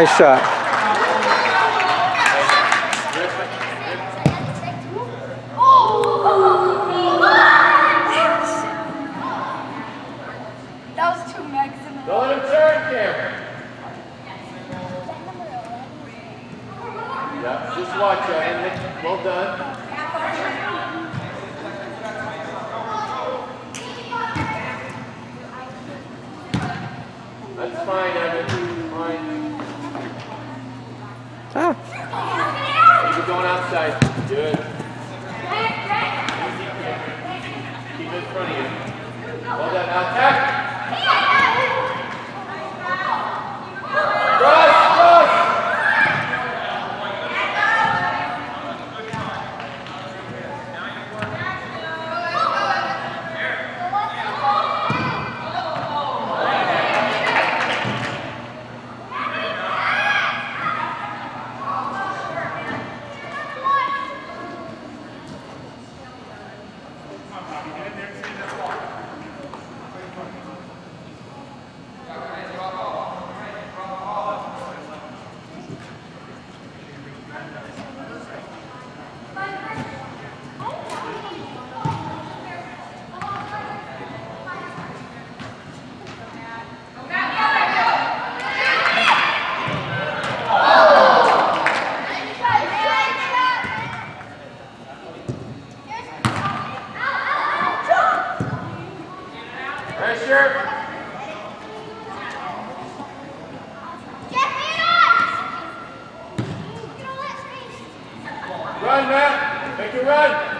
Nice shot. That was turn just watch well done. That's fine, Evan. going outside. Good. Run, Matt. Make it run.